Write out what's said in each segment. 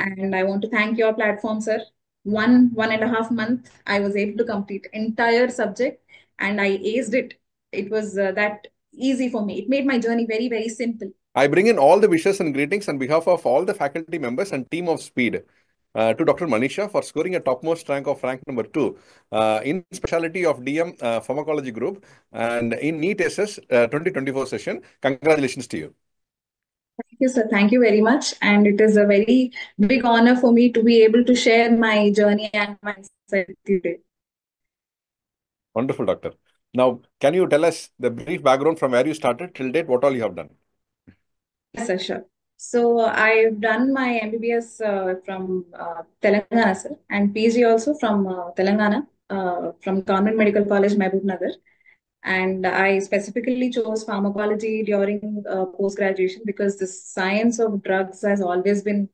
And I want to thank your platform, sir. One, one and a half month, I was able to complete entire subject and I aced it. It was uh, that easy for me. It made my journey very, very simple. I bring in all the wishes and greetings on behalf of all the faculty members and team of SPEED uh, to Dr. Manisha for scoring a topmost rank of rank number two uh, in specialty of DM uh, pharmacology group and in NEET SS uh, 2024 session. Congratulations to you. Thank you, sir. Thank you very much. And it is a very big honor for me to be able to share my journey and my insight today. Wonderful, doctor. Now, can you tell us the brief background from where you started till date, what all you have done? Yes, sir, sure. So I've done my MBBS uh, from uh, Telangana, sir, and PG also from uh, Telangana, uh, from Government Medical College, Mahbub Nagar. And I specifically chose pharmacology during uh, post-graduation because the science of drugs has always been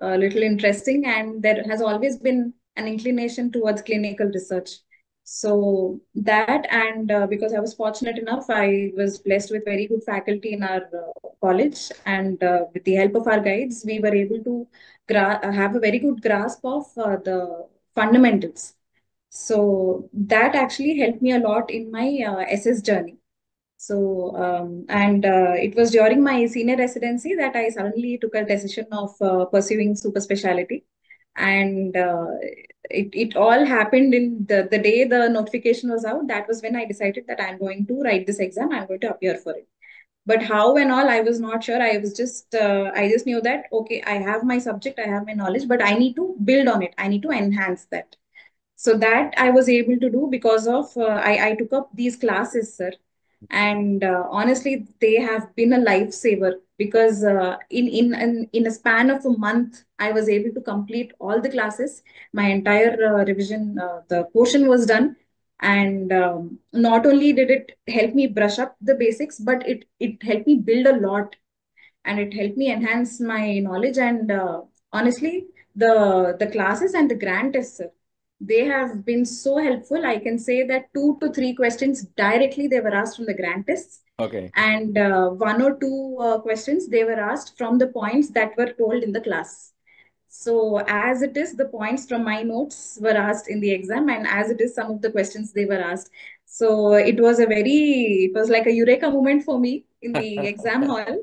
a little interesting and there has always been an inclination towards clinical research. So that and uh, because I was fortunate enough, I was blessed with very good faculty in our uh, college, and uh, with the help of our guides, we were able to have a very good grasp of uh, the fundamentals. So that actually helped me a lot in my SS uh, journey. So, um, and uh, it was during my senior residency that I suddenly took a decision of pursuing super specialty. And uh, it, it all happened in the, the day the notification was out. That was when i decided that i'm going to write this exam. I'm going to appear for it. But how and all i was not sure. I was just uh, i just knew that okay i have my subject i have my knowledge but i need to build on it. I need to enhance that so that i was able to do because of uh, I, I took up these classes sir. And uh, honestly they have been a lifesaver because uh, in, in in in a span of a month i was able to complete all the classes. My entire uh, revision uh, the portion was done. And um, not only did it help me brush up the basics but it it helped me build a lot. And it helped me enhance my knowledge and uh, honestly the the classes and the grand tests they have been so helpful. I can say that two to three questions directly they were asked from the grand tests. Okay. And uh, one or two uh, questions they were asked from the points that were told in the class. So as it is, the points from my notes were asked in the exam, and as it is, some of the questions they were asked. So it was a very, it was like a eureka moment for me in the exam hall.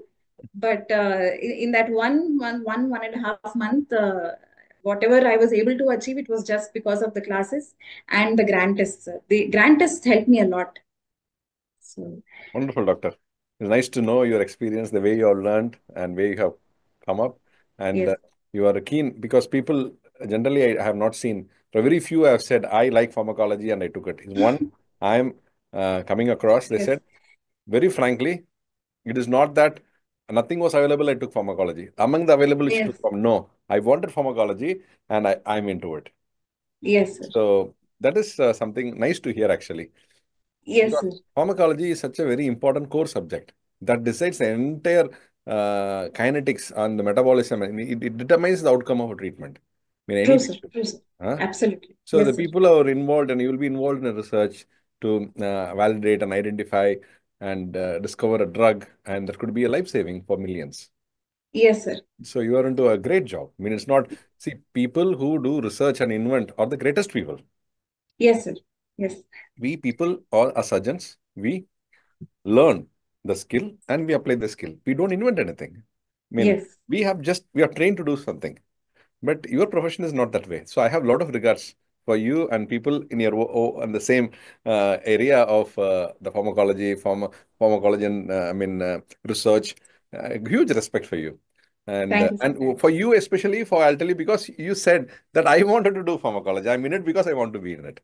But uh, in, in, that one, one, one, one and a half month, uh, whatever I was able to achieve, it was just because of the classes and the grand tests. The grand tests helped me a lot. So wonderful, doctor. It's nice to know your experience, the way you have learned and where you have come up, and yes. uh, you are keen because people generally I have not seen. Very few, have said I like pharmacology and I took it. One I am uh, coming across. They yes. said very frankly, it is not that nothing was available. I took pharmacology. Among the available, yes. from no. I wanted pharmacology and I, I'm into it. Yes. Sir. So that is uh, something nice to hear actually. Yes. Pharmacology is such a very important core subject that decides the entire uh, kinetics and the metabolism. and it, it, determines the outcome of a treatment. I mean, True, sir. True, sir. Huh? Absolutely. So yes, the people are involved and you will be involved in a research to uh, validate and identify and uh, discover a drug and that could be a life saving for millions. Yes, sir. So you are into a great job. I mean, it's not, see, people who do research and invent are the greatest people. Yes, sir. Yes. We people all are surgeons. We learn the skill and we apply the skill. We don't invent anything. I mean, yes. we have just, we are trained to do something. But your profession is not that way. So I have a lot of regards for you and people in your oh, in the same uh, area of uh, the pharmacology, pharma, pharmacology and uh, I mean uh, research uh, huge respect for you. And uh, and for you especially for I'll tell you because you said that I wanted to do pharmacology. I'm in it because I want to be in it.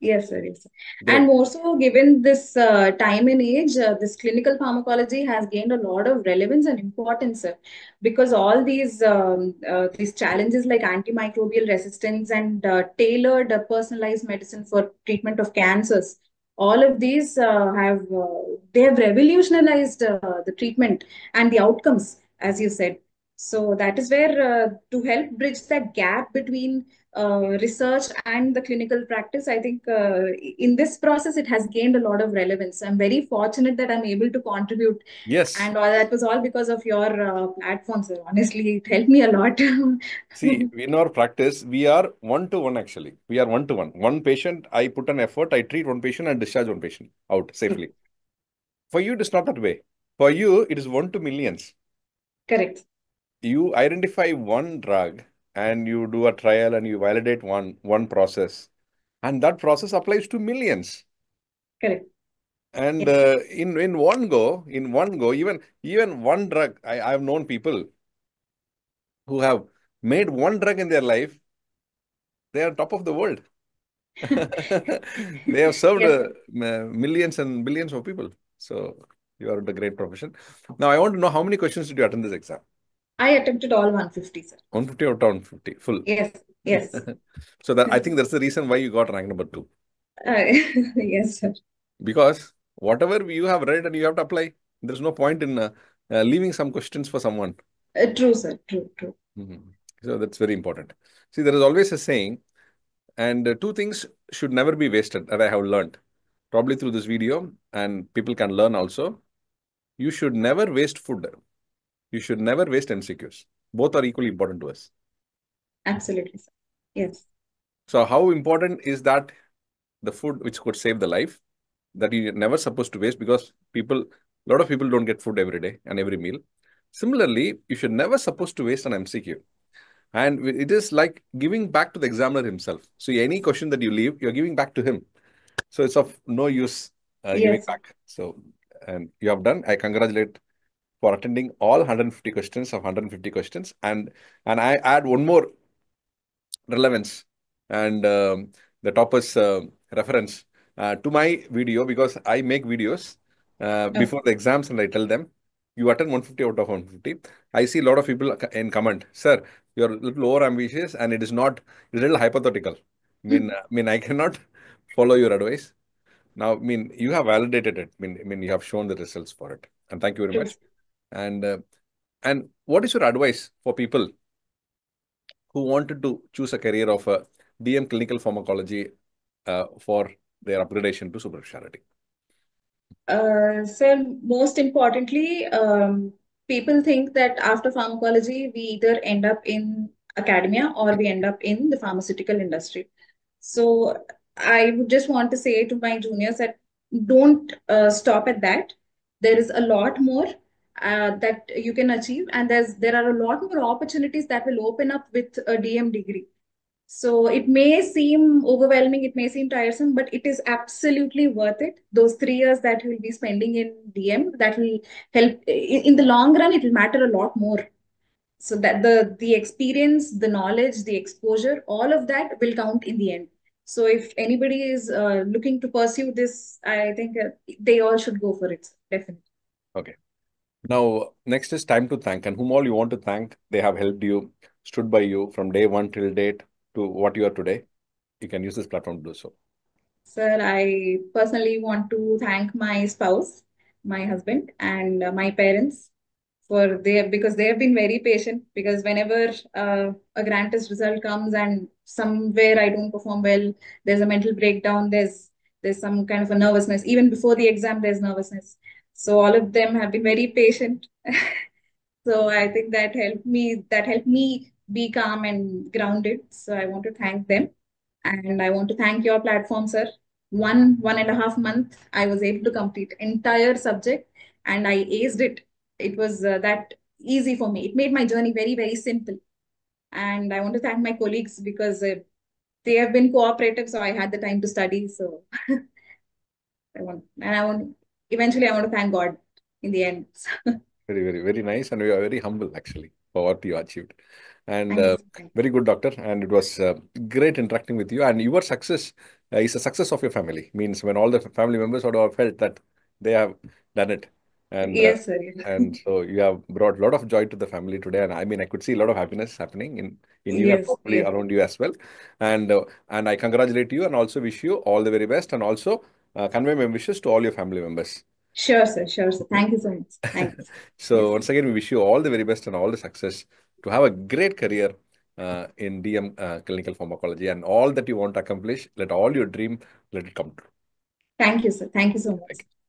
Yes, sir. Yes, sir. And more so, given this uh, time and age, uh, this clinical pharmacology has gained a lot of relevance and importance, sir, because all these um, uh, these challenges like antimicrobial resistance and uh, tailored personalized medicine for treatment of cancers all of these uh, have uh, they have revolutionized uh, the treatment and the outcomes as you said So that is where uh, to help bridge that gap between uh, research and the clinical practice, I think uh, in this process it has gained a lot of relevance. I'm very fortunate that I'm able to contribute. Yes. And all that was all because of your uh, platform, sir. Honestly, it helped me a lot. See, in our practice, we are one to one actually. We are one to one. One patient, I put an effort, I treat one patient and discharge one patient out safely. For you, it is not that way. For you, it is one to millions. Correct you identify one drug and you do a trial and you validate one one process. And that process applies to millions. Correct. And uh, in in one go in one go even even one drug i i've known people who have made one drug in their life they are top of the world. They have served uh, millions and billions of people. So you are a great profession. Now i want to know how many questions did you attend this exam I attempted all 150, sir. 150 out of 150, full. Yes, yes. so that I think that's the reason why you got rank number two. Uh, yes, sir. Because whatever you have read and you have to apply, there's no point in uh, uh, leaving some questions for someone. Uh, true, sir. True, true. Mm -hmm. So that's very important. See, there is always a saying, and uh, two things should never be wasted that I have learned, probably through this video, and people can learn also. You should never waste food you should never waste MCQs. Both are equally important to us. Absolutely. Sir. Yes. So how important is that the food which could save the life that you're never supposed to waste because people, a lot of people don't get food every day and every meal. Similarly, you should never supposed to waste an MCQ. And it is like giving back to the examiner himself. So any question that you leave, you're giving back to him. So it's of no use uh, yes. giving back. So, and you have done. I congratulate for attending all 150 questions of 150 questions. And, and I add one more relevance and um, the topper's uh, reference uh, to my video because I make videos uh, before the exams and I tell them, you attend 150 out of 150. I see a lot of people in comment, sir, you're a little over ambitious and it is not, a little hypothetical. I mean, I mean, I cannot follow your advice. Now, I mean, you have validated it. I mean, I mean, you have shown the results for it. And thank you very much. And uh, and what is your advice for people who wanted to choose a career of a DM clinical pharmacology uh, for their upgradation to super specialty? Uh, so most importantly, um, people think that after pharmacology, we either end up in academia or we end up in the pharmaceutical industry. So I would just want to say to my juniors that don't uh, stop at that. There is a lot more uh, that you can achieve. And there's there are a lot more opportunities that will open up with a dm degree. So it may seem overwhelming it may seem tiresome but it is absolutely worth it. Those 3 years that you will be spending in dm that will help in, in the long run it will matter a lot more. So that the the experience the knowledge the exposure all of that will count in the end. So if anybody is uh, looking to pursue this i think uh, they all should go for it definitely. Okay now, next is time to thank and whom all you want to thank. They have helped you, stood by you from day one till date to what you are today. You can use this platform to do so. Sir, I personally want to thank my spouse, my husband, and uh, my parents for their because they have been very patient. Because whenever uh, a grand test result comes and somewhere I don't perform well, there's a mental breakdown. There's there's some kind of a nervousness. Even before the exam, there's nervousness. So all of them have been very patient. so I think that helped me, that helped me be calm and grounded. So I want to thank them. And I want to thank your platform, sir. One, one and a half month, I was able to complete entire subject and I aced it. It was uh, that easy for me. It made my journey very, very simple. And I want to thank my colleagues because uh, they have been cooperative. So I had the time to study. So I want, and I want eventually I want to thank God in the end. very, very, very nice. And we are very humble actually for what you achieved. And uh, very good, doctor. And it was uh, great interacting with you. And your success uh, is a success of your family. Means when all the family members would have felt that they have done it. And uh, yes, sir. and so you have brought a lot of joy to the family today. And I mean, I could see a lot of happiness happening in, in you yes, and probably yes. around you as well. And uh, and I congratulate you and also wish you all the very best. And also uh, convey my wishes to all your family members. Sure, sir. Sure, sir. Thank you so much. Thanks. so Yes. once again, we wish you all the very best and all the success to have a great career uh, in DM uh, clinical pharmacology and all that you want to accomplish. Let all your dream let it come true. Thank you, sir. Thank you so much. Thank you.